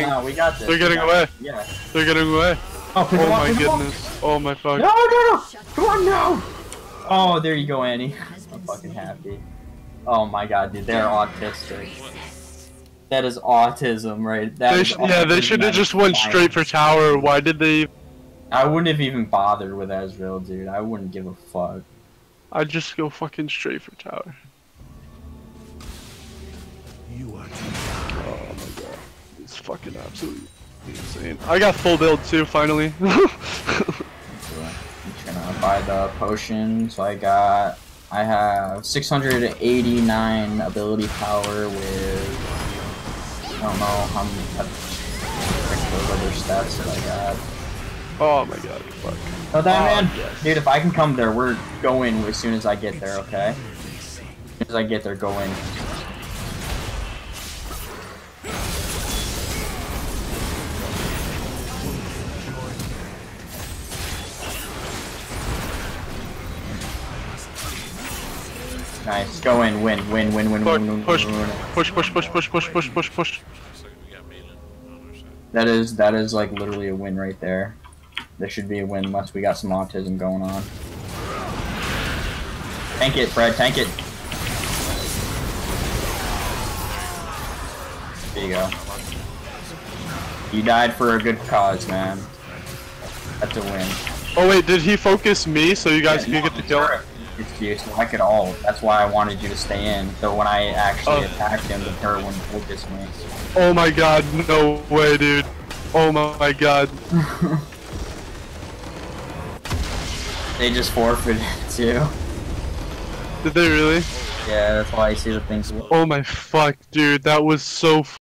fucking. no, we got this. They're getting away. this. Yeah. They're getting away. Oh, Oh my pick goodness. Oh my fuck. No, no, no! Come on, no! Oh, there you go, Annie. I'm fucking happy. Oh my god, dude, they're autistic. That is autism, right? That They is sh yeah, they should have just went its straight for tower. Why did they? I wouldn't have even bothered with Ezreal, dude. I wouldn't give a fuck. I'd just go fucking straight for tower. Fucking absolutely insane. I got full build too, finally. I'm just gonna buy the potion. So I got, I have 689 ability power with, I don't know how many, those other stats that I got. oh my god, fuck. Oh, that Oh, man, yes. dude. If I can come there, we're going as soon as I get there. Okay. As soon as I get there, go in. Nice. Go in. Win. Win. Win. Win. Fuck, Win. Win. push, win, win. push, push, push, push, push, push, push, push. Looks like we got Maiden on our side. That is that is like literally a win right there. This should be a win unless we got some autism going on. Tank it, Fred. Tank it. There you go. You died for a good cause, man. That's a win. Oh wait, did he focus me so you guys Yeah, could get the kill? turret. It's you, so I could all. That's why I wanted you to stay in. So when I actually Oh. attacked him, the turret wouldn't focus me. Oh my god, no way, dude. Oh my, my god. They just forfeited too. Did they really? Yeah, that's why I see the things. Oh my fuck, dude, that was so